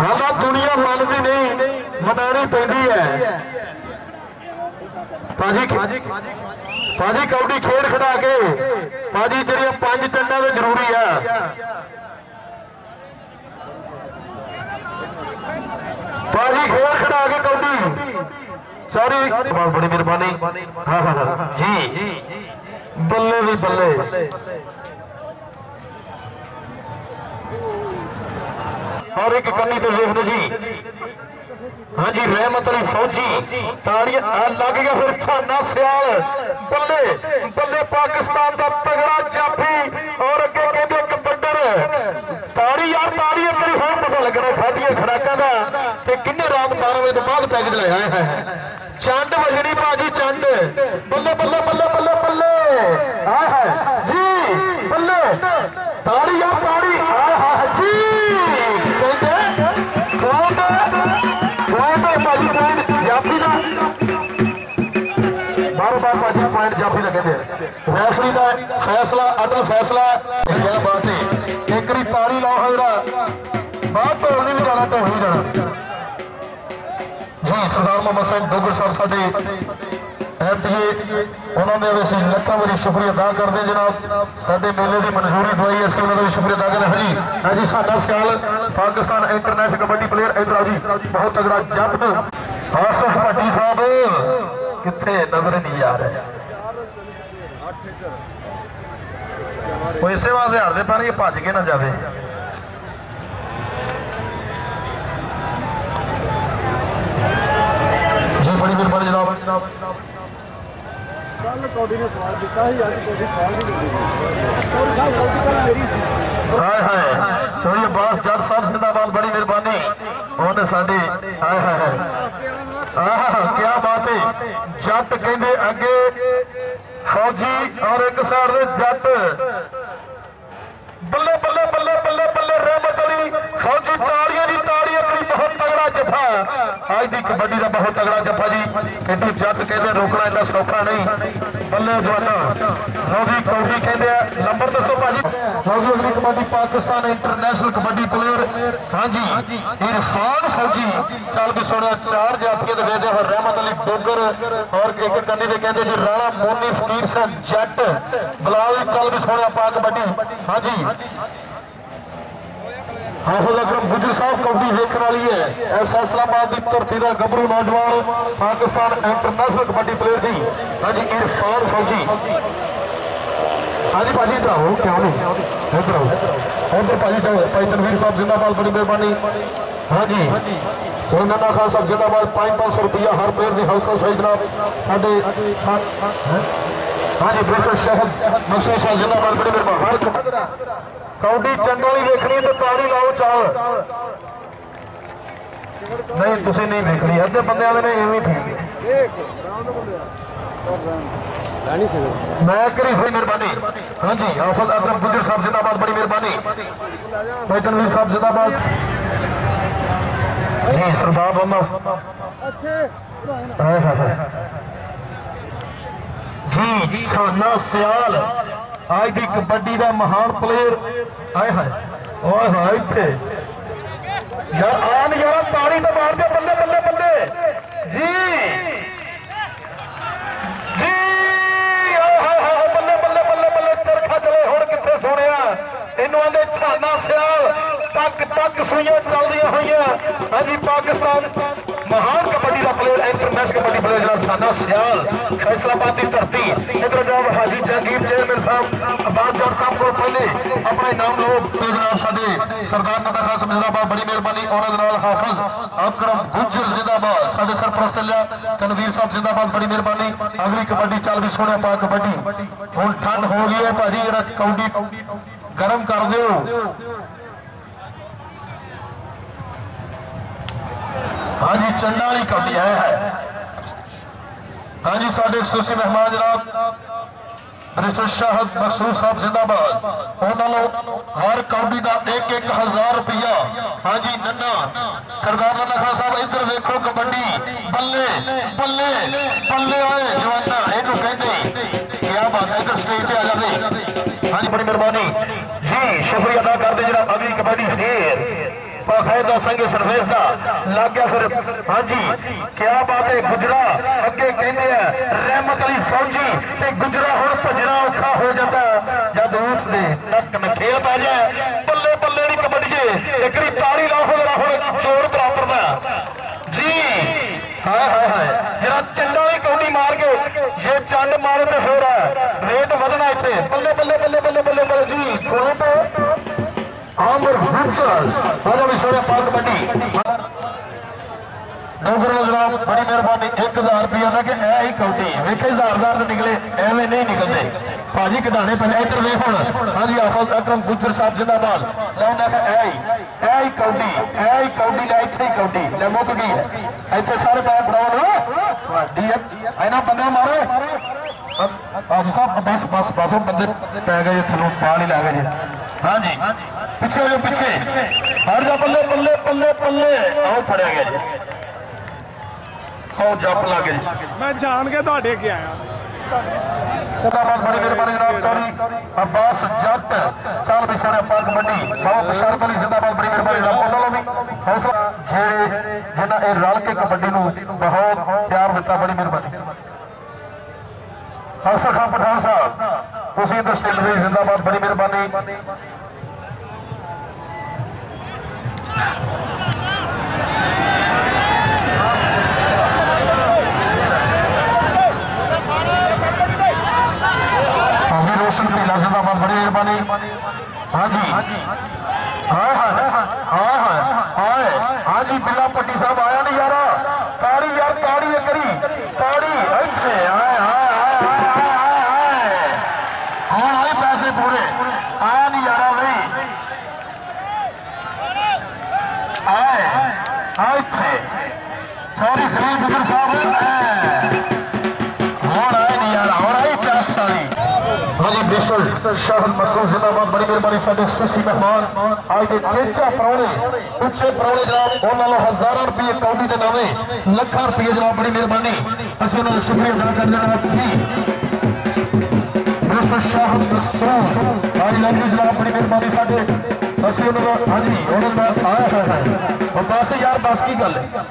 ਹਾਂ ਤਾਂ ਦੁਨੀਆ ਮੰਨਦੀ ਨਹੀਂ, ਮਨਾਣੀ ਪੈਂਦੀ ਹੈ। ਭਾਜੀ ਭਾਜੀ, ਕਬੱਡੀ ਖੇਡ ਖੜਾ ਕੇ, ਭਾਜੀ, ਜਿਹੜੀਆਂ ਪੰਜ ਚੰਡਾਂ ਦੇ ਜ਼ਰੂਰੀ ਆ। ਭਾਜੀ, ਖੇਡ ਖੜਾ ਕੇ ਕਬੱਡੀ। ਸਾਰੀ ਬਹੁਤ ਬੜੀ ਮਿਹਰਬਾਨੀ। ਹਾਂ ਹਾਂ। ਜੀ। ਬੱਲੇ ਵੀ ਬੱਲੇ। ਔਰ ਇੱਕ ਕੰਨੀ ਤੇ ਵੇਖ ਜੀ। ਹਾਂਜੀ, ਰਹਿਮਤ ਅਲੀ ਫੌਜੀ, ਤਾੜੀਆਂ ਲੱਗ ਗਿਆ ਫਿਰ ਛਾਨਾ ਸਿਆਲ। ਬੱਲੇ ਬੱਲੇ ਪਾਕਿਸਤਾਨ ਦਾ ਤਗੜਾ ਜਾਫੀ। ਔਰ ਅੱਗੇ ਕਹਿੰਦੇ ਕਬੱਡਰ ਤਾੜੀ ਯਾਰ, ਤਾੜੀ ਇੱਕ ਵਾਰੀ ਹੋਰ ਪਤਾ ਲੱਗਣਾ ਖਾਦੀਆਂ ਖਰਾਕਾਂ ਦਾ। ਤੇ ਕਿੰਨੇ ਰਾਤ 12 ਵਜੇ ਤੋਂ ਬਾਅਦ ਪੈਕੇਜ ਲੈ ਆਏ ਹੈ। ਚੰਡ ਵਜਣੀ ਬਾਜੀ ਚੰਡ ਬੱਲੇ ਬੱਲੇ ਬੱਲੇ ਬੱਲੇ ਬੱਲੇ। ਆਏ ਹੈ। ਜੀ, ਬੱਲੇ। ਫੈਸਲਾ ਫੈਸਲਾ ਇਹ ਬਾਤ ਹੈ। ਇੱਕ ਰੀ ਤਾੜੀ ਲਾਓ ਹਜ਼ਰਾ। ਬਾਹਰ ਢੋਲ ਨਹੀਂ ਜਾਣਾ ਢੋਲ ਨਹੀਂ ਜਾਣਾ। ਜੀ, ਸਰਦਾਰ ਮੁਹੰਮਦ ਸਿੰਘ ਡੋਗਰ ਸਾਹਿਬ ਸਾਡੇ ਐਮਪੀਏ ਉਹਨਾਂ ਦੇ ਅਸੀਂ ਲੱਖਾਂ ਵਾਰੀ ਸ਼ੁਕਰੀਆ ਅਦਾ ਕਰਦੇ ਜਨਾਬ। ਸਾਡੇ ਮੇਲੇ ਦੀ ਮਨਜ਼ੂਰੀ ਦਵਾਈ ਅਸੀਂ ਉਹਨਾਂ ਦਾ ਸ਼ੁਕਰੀਆ ਅਦਾ ਕਰਦੇ ਹਾਂ। ਜੀ ਹਾਂ ਸਾਡਾ ਸਿਆਲ ਪਾਕਿਸਤਾਨ ਇੰਟਰਨੈਸ਼ਨਲ ਕਬੱਡੀ ਪਲੇਅਰ ਇਧਰ ਜੀ। ਬਹੁਤ ਤਗੜਾ ਜੱਟ ਆਸਫ ਭੱਟੀ ਸਾਹਿਬ। ਕਿੱਥੇ ਨਜ਼ਰ ਨਹੀਂ ਆ ਰਿਹਾ। ਉਹ ਇਸੇ ਵਾਸਤੇ ਹੜਦੇ ਪਰ ਇਹ ਭੱਜ ਕੇ ਨਾ ਜਾਵੇ। ਜੀ ਬੜੀ ਮਿਹਰਬਾਨੀ ਜਨਾਬ। ਕੱਲ ਕੌਡੀ ਨੇ ਸਵਾਲ ਦਿੱਤਾ ਸੀ ਅੱਜ ਕੌਡੀ ਸਵਾਲ ਨਹੀਂ ਦਿੰਦੀ ਚੋਰ ਸਾਹਿਬ ਗਲਤੀ ਕਰ ਮੇਰੀ ਸੀ। ਹਾਏ ਹਾਏ ਚੋਰੀ ਅਬਾਸ ਜੱਟ ਸਾਹਿਬ ਜ਼ਿੰਦਾਬਾਦ ਬੜੀ ਮਿਹਰਬਾਨੀ। ਉਹਨੇ ਸਾਡੇ ਹਾਏ ਹਾਏ। ਆਹ ਕੀ ਬਾਤ ਹੈ ਜੱਟ ਕਹਿੰਦੇ ਅੱਗੇ ਫੌਜੀ ਔਰ ਇੱਕ ਸਾਈਡ ਦੇ ਜੱਟ। ਬੱਲੇ ਬੱਲੇ ਬੱਲੇ ਬੱਲੇ ਬੱਲੇ, ਰਹਿਮਤ ਅਲੀ ਫੌਜੀ ਤਾੜੀਆਂ ਦੀ ਤਾੜੀਆਂ ਕਰੀ ਬਹੁਤ ਤਗੜਾ ਜੱਫਾ। ਅੱਜ ਦੀ ਕਬੱਡੀ ਦਾ ਬਹੁਤ ਤਗੜਾ ਜੱਫਾ ਜੀ। ਕਿੰਟੂ ਜੱਟ ਕਹਿੰਦੇ ਰੋਕਣਾ ਇੰਨਾ ਸੌਖਾ ਨਹੀਂ। ਬੱਲੇ ਜਵਾਨਾ। ਰੋਦੀ ਕੌਡੀ ਕਹਿੰਦੇ ਆ, ਨੰਬਰ ਦੱਸੋ ਭਾਜੀ। ਫੌਜੀ ਅਗਲੀ ਕਬੱਡੀ ਪਾਕਿਸਤਾਨ ਇੰਟਰਨੈਸ਼ਨਲ ਕਬੱਡੀ ਪਲੇਅਰ। ਹਾਂਜੀ, ਇਰਫਾਨ ਫੌਜੀ। ਚੱਲ ਵੀ ਸੁਣਿਆ, ਚਾਰ ਜਾਤੀਆਂ ਦੇ ਵੇਦੇ ਹੋ ਰਹਿਮਤ ਅਲੀ ਡੋਗਰ ਔਰ ਇੱਕ ਕੰਨੀ ਦੇ ਕਹਿੰਦੇ ਜੀ, ਰਾਣਾ ਮੋਨੀ ਫਕੀਰ ਸਿੰਘ ਜੱਟ। ਬਲਾਲ ਚੱਲ ਵੀ ਸੁਣਿਆ ਪਾ ਕਬੱਡੀ। ਹਾਂਜੀ। ਹਾਫਿਜ਼ ਅਕਰਮ ਗੁਜਰ ਸਾਹਿਬ ਕਬੱਡੀ ਵੇਖਣ ਵਾਲੀ ਹੈ। ਇਹ ਫੈਸਲਾਬਾਦ ਦੀ ਧਰਤੀ ਦਾ ਗੱਭਰੂ ਨੌਜਵਾਨ ਪਾਕਿਸਤਾਨ ਇੰਟਰਨੈਸ਼ਨਲ ਕਬੱਡੀ ਪਲੇਅਰ ਜੀ, ਹਾਂਜੀ, ਇਰਫਾਨ ਫੌਜੀ। ਹਾਂਜੀ, ਭਾਜੀ, ਇਧਰ ਆਓ, ਕਿਉਂ ਨਹੀਂ? ਇਧਰ ਆਓ। ਉਧਰ ਭਾਜੀ, ਜਾਓ। ਭਾਈ ਤਨਵੀਰ ਸਾਹਿਬ, ਜਿੰਦਾਬਾਦ, ਬੜੀ ਮਿਹਰਬਾਨੀ। ਹਾਂਜੀ। ਸੋਨਾ ਖਾਨ ਸਾਹਿਬ ਜਿੰਦਾਬਾਦ 5-500 ਰੁਪਇਆ ਹਰ ਪਲੇਅਰ ਦੀ ਹੌਸਲਾ ਸਹੀ ਜਨਾਬ। ਸਾਡੇ ਹਾਂਜੀ, ਬ੍ਰਿਟਿਸ਼ ਸ਼ਹਿਰ ਮਕਸੂਦ ਸਾਹਿਬ ਜਿੰਦਾਬਾਦ, ਬੜੀ ਮਿਹਰਬਾਨੀ। ਕੌਡੀ ਚੰਡੋਲੀ ਵੇਖਣੀ ਤੇ ਤਾੜੀ ਲਾਓ ਚਾਲ ਨਹੀਂ, ਤੁਸੀਂ ਨਹੀਂ ਵੇਖਣੀ। ਅੱਧੇ ਬੰਦਿਆਂ ਦੇ ਨੇ ਐਵੇਂ ਠੀਕ ਹੈ। ਦੇਖ ਰਾਮ ਦਾ ਮੈਂ ਕਰੀ ਹੋਈ ਮਿਹਰਬਾਨੀ। ਹਾਂਜੀ ਆਫਲ ਅਕਰਮ ਗੁਜਰ ਸਾਹਿਬ ਜਿੰਦਾਬਾਦ, ਬੜੀ ਮਿਹਰਬਾਨੀ। ਭਾਈ ਤਨਵੀਰ ਸਾਹਿਬ ਜਿੰਦਾਬਾਦ। ਜੀ, ਸਰਦਾਰ ਬੰਦਾ ਅੱਛੇ ਜੀ, ਸਾਨਾ ਸਿਆਲ। ਅੱਜ ਦੀ ਕਬੱਡੀ ਦਾ ਮਹਾਨ ਪਲੇਅਰ ਆਏ ਹਾਏ, ਓਏ ਹਾਏ ਇੱਥੇ। ਯਾਰ ਆਨ ਯਾਰ, ਤਾੜੀ ਤਾਂ ਮਾਰ ਬੱਲੇ ਬੱਲੇ ਬੱਲੇ। ਜੀ। ਜੀ। ਓਏ ਹਾਏ ਹਾਏ ਬੱਲੇ ਬੱਲੇ ਬੱਲੇ ਬੱਲੇ, ਚਰਖਾ ਚਲੇ, ਹੁਣ ਕਿੱਥੇ ਸੋਹਣਿਆ। ਇਹਨੂੰ ਆਂਦੇ ਛਾਨਾ ਸਿਆਲ ਟੱਕ ਟੱਕ ਸੂਈਆਂ ਚੱਲਦੀਆਂ ਹੋਈਆਂ। ਹਾਂਜੀ, ਪਾਕਿਸਤਾਨ ਇੰਟਰਨੈਸ਼ਨਲ ਕਬੱਡੀ ਪਲੇਅਰ ਜਨਾਬ ਛਾਨਾ ਸਿਆਲ, ਫੈਸਲਾਬਾਦ ਦੀ ਧਰਤੀ। ਇਧਰ ਜਨਾਬ ਹਾਜੀ ਜਹਾਂਗੀਰ ਚੇਅਰਮੈਨ ਸਾਹਿਬ, ਅਬਾਦ ਜੱਟ ਸਾਹਿਬ ਕੋਲ ਪਹਿਲੇ ਆਪਣਾ ਇਨਾਮ ਲਓ। ਤੇ ਜਨਾਬ ਸਾਡੇ ਸਰਦਾਰ ਨੰਦਾ ਖਾਨ ਸਾਹਿਬ ਜਿੰਦਾਬਾਦ ਬੜੀ ਮਿਹਰਬਾਨੀ, ਉਹਨਾਂ ਦੇ ਨਾਲ ਹਾਫਿਜ਼ ਅਕਰਮ ਗੁੱਜਰ ਜਿੰਦਾਬਾਦ ਸਾਡੇ ਸਰਪ੍ਰਸਤ ਲਿਆ। ਕਨਵੀਰ ਸਾਹਿਬ ਜਿੰਦਾਬਾਦ, ਬੜੀ ਮਿਹਰਬਾਨੀ। ਅਗਲੀ ਕਬੱਡੀ ਚੱਲ ਵੀ ਸੋਹਣਿਆ ਪਾ ਕਬੱਡੀ। ਹੁਣ ਠੰਡ ਹੋ ਗਈ ਹੈ ਭਾਜੀ ਜਰਾ ਕੌਡੀ ਗਰਮ ਕਰ ਦਿਓ। ਹਾਂਜੀ ਚੰਨਾ ਵਾਲੀ ਕਬੱਡੀ ਹੈ ਹਾਂਜੀ, ਸਾਡੇ ਖਸੂਸੀ ਮਹਿਮਾਨ ਜਨਾਬ ਬ੍ਰਿਸਟਰ ਸ਼ਾਹਦ ਮਕਸੂਦ ਸਾਹਿਬ ਜਿੰਦਾਬਾਦ। ਉਹਨਾਂ ਨੂੰ ਹਰ ਕੌਡੀ ਦਾ 1-1000 ਰੁਪਇਆ ਹਾਂਜੀ, ਨੰਨਾ, ਸਰਦਾਰ ਨੰਨਾ ਖਾਨ ਸਾਹਿਬ, ਇੱਧਰ ਵੇਖੋ ਕਬੱਡੀ। ਬੱਲੇ ਬੱਲੇ ਬੱਲੇ ਆਏ ਜਵਾਨਾ, ਇਹਨੂੰ ਕਹਿੰਦੇ ਕੀ ਬਾਤ ਹੈ, ਇੱਧਰ ਸਟੇਜ ਤੇ ਆ ਜਾਵੇ ਹਾਂਜੀ, ਬੜੀ ਮਿਹਰਬਾਨੀ। ਜੀ, ਸ਼ੁਕਰੀਆ ਅਦਾ ਕਰਦੇ ਜਿਹੜਾ ਅਗਲੀ ਕਬੱਡੀ ਫੇਰ ਪਖੈਰ ਦਾ ਸੰਗ ਸਰਵੇਸ ਦਾ। ਲੱਗ ਗਿਆ ਫਿਰ। ਹਾਂਜੀ ਕੀ ਬਾਤ ਹੈ, ਗੁਜਰਾ ਅੱਗੇ ਕਹਿੰਦੇ ਆ, ਰਹਿਮਤ ਅਲੀ ਫੌਜੀ ਤੇ ਗੁਜਰਾ ਹੁਣ ਭਜਣਾ ਔਖਾ ਹੋ ਜਾਂਦਾ। ਜਦ ਊਠ ਦੇ ਨੱਕ ਨਖੇਲ ਪੈ ਜਾਏ, ਬੱਲੇ ਬੱਲੇ ਨਹੀਂ ਕਬੱਡੀਏ। ਇੱਕ ਤਾਲੀ ਲਾਓ ਜਰਾ ਹੁਣ ਜੋਰ ਬਰਾਬਰ ਦਾ। ਜੀ, ਹਾਏ ਹਾਏ ਹਾਏ। ਜਿਹੜਾ ਚੰਡਾ ਵੀ ਕੌਡੀ ਮਾਰ ਕੇ, ਜੇ ਚੰਡ ਮਾਰੇ ਤੇ ਫੇਰ ਹੈ ਰੇਟ ਵਧਣਾ ਇੱਥੇ। ਬੱਲੇ ਬੱਲੇ ਬੱਲੇ ਬੱਲੇ ਬੱਲੇ ਜੀ ਕੋਲੇ ਤੇ। ਆਮਰ ਹੁਸਲ ਆਜਾ ਵੀ ਸੋਰੇ ਪਾਲ ਕਬੱਡੀ ਡੋਗਰ ਜਨਾਬ ਬੜੀ ਮਿਹਰਬਾਨੀ 1000 ਰੁਪਏ ਦਾ ਕਿ ਇਹ ਹੀ ਕੌਡੀ ਵੇਖੇ ਹਜ਼ਾਰਦਾਰ ਤੇ ਨਿਕਲੇ ਐਵੇਂ ਨਹੀਂ ਨਿਕਲਦੇ ਭਾਜੀ ਕਢਾਣੇ ਪੈਣੇ ਇੱਧਰ ਵੇਖ ਹੁਣ ਹਾਂਜੀ ਆਫਲ ਅਕਰਮ ਗੁੱਜਰ ਸਾਹਿਬ ਜਿੰਦਾਬਾਦ ਲੈ ਉਹਨਾਂ ਕਹ ਐ ਹੀ ਐ ਹੀ ਕੌਡੀ ਐ ਹੀ ਕੌਡੀ ਲੈ ਇੱਥੇ ਹੀ ਕੌਡੀ ਲੈ ਮੁੱਕ ਗਈ ਹੈ ਇੱਥੇ ਸਾਰੇ ਪੈਰ ਫੜਾਉਣ ਤੁਹਾਡੀ ਇਹਨਾਂ ਬੰਦੇ ਮਾਰੋ ਆਜੀ ਸਾਹਿਬ ਬਸ ਬਸ ਬਸ ਬੰਦੇ ਪੈ ਗਏ ਥੱਲੋਂ ਪਾਲ ਹੀ ਲੈ ਗਏ ਹਾਂਜੀ ਪਿੱਛੇ ਹੋ ਜਾ ਪਿੱਛੇ। ਹਟ ਜਾ ਪੱਲੇ ਪੱਲੇ ਪੱਲੇ ਪੱਲੇ। ਆਓ ਫੜਿਆ ਗਿਆ ਜੀ। ਆਓ ਜੱਪ ਲਾ ਕੇ ਮੈਂ ਜਾਣ ਕੇ ਤੁਹਾਡੇ ਅੱਗੇ ਆਇਆ। ਬਹੁਤ ਬੜੀ ਮਿਹਰਬਾਨੀ ਜਨਾਬ ਚੌਰੀ ਅਬਾਸ ਜੱਟ। ਚਾਲ ਵਿਛੜਿਆ ਪਾਕ ਮੰਡੀ। ਬਹੁਤ ਸ਼ਰਤ ਅਲੀ ਜ਼ਿੰਦਾਬਾਦ ਬੜੀ ਮਿਹਰਬਾਨੀ ਜਨਾਬ। ਉਹਨਾਂ ਵੀ ਹੌਸਲਾ। ਜਿਹੜੇ ਜਿਹਨਾਂ ਇਹ ਰਲ ਕੇ ਕਬੱਡੀ ਨੂੰ ਬਹੁਤ ਪਿਆਰ ਦਿੱਤਾ ਬੜੀ ਮਿਹਰਬਾਨੀ। ਹੌਸਲਾ ਖਾਨ ਪਠਾਨ ਸਾਹਿਬ ਤੁਸੀਂ ਇੰਡਸਟਰੀ ਜ਼ਿੰਦਾਬਾਦ ਬੜੀ ਮਿਹਰਬਾਨੀ। ਹਾਂਜੀ ਮਿਸਟਰ ਸ਼ਾਹਨ ਮਸੂਦ ਜ਼ਿੰਦਾਬਾਦ ਬੜੀ ਮਿਹਰਬਾਨੀ ਸਾਡੇ ਖੁਸ਼ੀ ਮਹਿਮਾਨ ਅੱਜ ਦੇ ਚੇਚਾ ਪਰੌਣੇ ਉੱਚੇ ਪਰੌਣੇ ਜਨਾਬ ਉਹਨਾਂ ਨੂੰ ਹਜ਼ਾਰਾਂ ਰੁਪਏ ਕੌਡੀ ਦੇ ਨਾਵੇਂ ਲੱਖਾਂ ਰੁਪਏ ਜਨਾਬ ਬੜੀ ਮਿਹਰਬਾਨੀ ਅਸੀਂ ਉਹਨਾਂ ਦਾ ਸ਼ੁਕਰੀਆ ਅਦਾ ਕਰਦੇ ਜਨਾਬ ਜੀ ਮਿਸਟਰ ਸ਼ਾਹਨ ਮਸੂਦ ਅੱਜ ਲੰਗੀ ਜਨਾਬ ਬੜੀ ਮਿਹਰਬਾਨੀ ਸਾਡੇ ਅਸੀਂ ਉਹਨਾਂ ਦਾ ਹਾਂਜੀ ਉਹਨਾਂ ਦਾ ਆਇਆ ਹੈ ਹੈ ਉਹ ਬਸ ਯਾਰ ਬਸ ਕੀ ਗੱਲ ਹੈ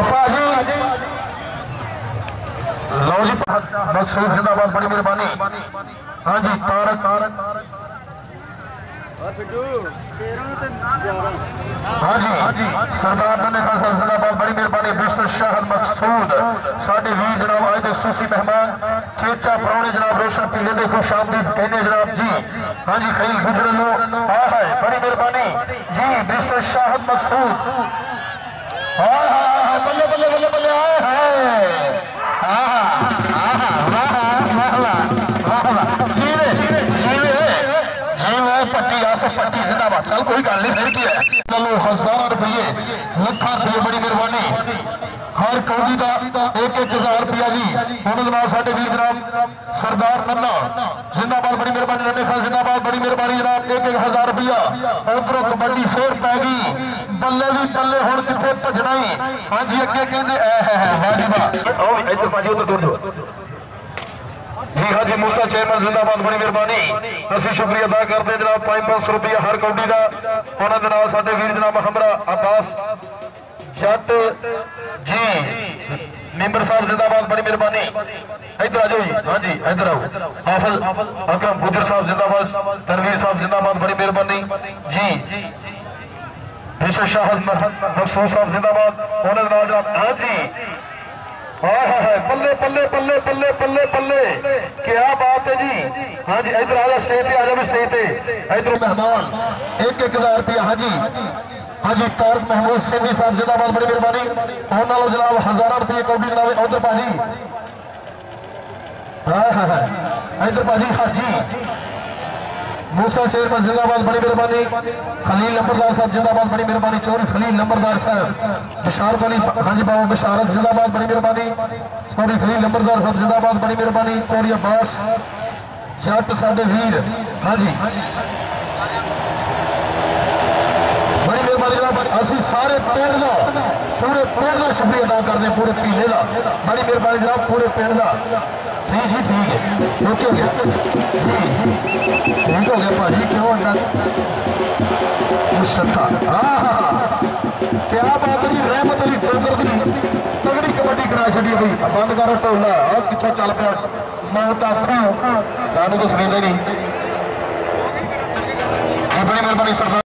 ਅੱਪਾ ਜੀ ਲਓ ਜੀ ਮਕਸੂਦ ਜ਼ਿੰਦਾਬਾਦ ਬੜੀ ਮਿਹਰਬਾਨੀ ਹਾਂਜੀ ਤਾਰਕ ਹਾਂਜੀ ਸਰਦਾਰ ਨੰਨੇ ਖਾਨ ਸਾਹਿਬ ਜ਼ਿੰਦਾਬਾਦ ਬੜੀ ਮਿਹਰਬਾਨੀ ਮਿਸਟਰ ਸ਼ਾਹਦ ਮਕਸੂਦ ਸਾਡੇ ਵੀਰ ਜਨਾਬ ਅੱਜ ਦੇ ਸੂਸੀ ਮਹਿਮਾਨ ਚੇਚਾ ਪਰੌਣੇ ਜਨਾਬ ਰੋਸ਼ਨ ਪੀਲੇ ਦੇ ਖੁਸ਼ ਆਮਦੀਦ ਕਹਿੰਦੇ ਜਨਾਬ ਜੀ ਹਾਂਜੀ ਖਈਲ ਗੁਜਰਨ ਨੂੰ ਆ ਹੈ ਬੜੀ ਮਿਹਰਬਾਨੀ ਜੀ ਮਿਸਟਰ ਸ਼ਾਹਦ ਮਕਸੂਦ ਹਾਏ ਕੋਈ ਗੱਲ ਨਹੀਂ, ਫਿਰ ਕੀ ਹੈ? ਚਲੋ ਹਜ਼ਾਰਾਂ ਰੁਪਏ ਲੱਖਾਂ ਰੁਪਏ ਬੜੀ ਮਿਹਰਬਾਨੀ। ਹਰ ਕੌਡੀ ਦਾ 1-1000 ਰੁਪਿਆ ਜੀ। ਉਹਨਾਂ ਦੇ ਨਾਲ ਸਾਡੇ ਵੀਰ ਜਨਾਬ ਸਰਦਾਰ ਨੰਨਾ, ਜ਼ਿੰਦਾਬਾਦ ਬੜੀ ਮਿਹਰਬਾਨੀ ਨੰਨੇ ਖਾਨ ਜ਼ਿੰਦਾਬਾਦ ਬੜੀ ਮਿਹਰਬਾਨੀ ਜਨਾਬ। 1-1000 ਰੁਪਿਆ ਉਧਰੋਂ ਕਬੱਡੀ ਫੇਰ ਪੈ ਗਈ। ਬੱਲੇ ਵੀ ਬੱਲੇ ਹੁਣ ਕਿੱਥੇ ਭਜਣਾ ਹੀ ਹਾਂਜੀ, ਅੱਗੇ ਕਹਿੰਦੇ, ਐ, ਹੈ ਹੈ, ਵਾਹ ਜੀ ਵਾਹ। ਆਓ, ਇੱਧਰ ਭਾਜੀ, ਉਧਰ ਟੁਰ ਜਾਓ। ਜੀ ਹਾਜੀ ਮੂਸਾ ਚੇਅਰਮੈਨ ਜ਼ਿੰਦਾਬਾਦ, ਬੜੀ ਮਿਹਰਬਾਨੀ। ਅਸੀਂ ਸ਼ੁਕਰੀਆ ਅਦਾ ਕਰਦੇ ਜਨਾਬ 5-500 ਰੁਪਏ ਹਰ ਕੌਡੀ ਦਾ। ਉਹਨਾਂ ਦੇ ਨਾਲ ਸਾਡੇ ਵੀਰ ਜਨਾਬ ਹਮਰਾ ਅਬਾਸ ਜੱਟ ਜੀ। ਮੈਂਬਰ ਸਾਹਿਬ ਜ਼ਿੰਦਾਬਾਦ, ਬੜੀ ਮਿਹਰਬਾਨੀ। ਇੱਧਰ ਆ ਜਾਓ ਜੀ। ਹਾਂਜੀ ਇੱਧਰ ਆਓ। ਹਾਫਿਜ਼ ਅਕਰਮ ਗੁਜਰ ਸਾਹਿਬ ਜ਼ਿੰਦਾਬਾਦ ਤਨਵੀਰ ਸਾਹਿਬ ਜ਼ਿੰਦਾਬਾਦ, ਬੜੀ ਮਿਹਰਬਾਨੀ। ਜੀ। ਵਿਸ਼ਵ ਸ਼ਾਹਦ ਮਖਸੂਸ ਸਾਹਿਬ ਜ਼ਿੰਦਾਬਾਦ, ਉਹਨਾਂ ਦੇ ਨਾਲ ਜਨਾਬ ਹਾਂਜੀ ਹਾਏ ਹਾਏ ਬੱਲੇ ਬੱਲੇ ਬੱਲੇ ਬੱਲੇ ਬੱਲੇ ਬੱਲੇ ਕੀ ਬਾਤ ਹੈ ਜੀ। ਹਾਂਜੀ, ਇਧਰ ਆ ਜਾ ਸਟੇਜ ਤੇ ਆ ਜਾ ਵੀ ਸਟੇਜ ਤੇ। ਇਧਰ ਮਹਿਮਾਨ 1-1000 ਰੁਪਏ ਹਾਂਜੀ। ਹਾਂਜੀ, ਤਾਰਕ ਮਹਿਮੂਦ ਸਿੰਘੀ ਸਾਹਿਬ ਜਿੰਦਾਬਾਦ, ਬੜੀ ਮਿਹਰਬਾਨੀ। ਉਹਨਾਂ ਨਾਲੋਂ ਜਨਾਬ ਹਜ਼ਾਰਾਂ ਰੁਪਏ ਕੌਡੀ ਨਾਵੇ ਉਧਰ ਭਾਜੀ। ਹਾਏ ਹਾਏ ਇਧਰ ਭਾਜੀ, ਹਾਜੀ। موسیٰ چیئرمین زندہ باد، بڑی مہربانی۔ خلیل نمبردار صاحب زندہ باد، بڑی مہربانی۔ چوری خلیل نمبردار صاحب۔ بشارت علی خانجی ہاں باہو بشارت زندہ باد، بڑی مہربانی۔ چوری خلیل نمبردار صاحب زندہ باد، بڑی مہربانی۔ چوری عباس، جٹ ساڈے ویر ہاں جی۔ بڑی مہربانی جناب، اسی سارے پنڈ دا، پورے پنڈ دا شکریہ ادا کرنے پورے پیلے دا۔ بڑی مہربانی جناب، پورے پنڈ دا۔ ٹھیک جی ٹھیک ہے۔ Okay okay. جی۔ ਮੁਸ਼ੱਕਾ ਆਹ। ਕਿਆ ਬਾਤ ਜੀ ਰਹਿਮਤ ਅਲੀ ਡੋਗਰ ਦੀ ਤਗੜੀ ਕਬੱਡੀ ਕਰਾ ਛੱਡੀ ਬਈ। ਬੰਦ ਕਰ ਢੋਲਾ। ਆ ਕਿੱਥੋਂ ਚੱਲ ਪਿਆ? ਮੌਤ ਆਪਣਾ। ਸਾਨੂੰ ਤਾਂ ਸੁਣਦਾ ਹੀ ਨਹੀਂ। ਜੀ ਬੜੀ ਮਿਹਰਬਾਨੀ ਸਰਦਾਰ।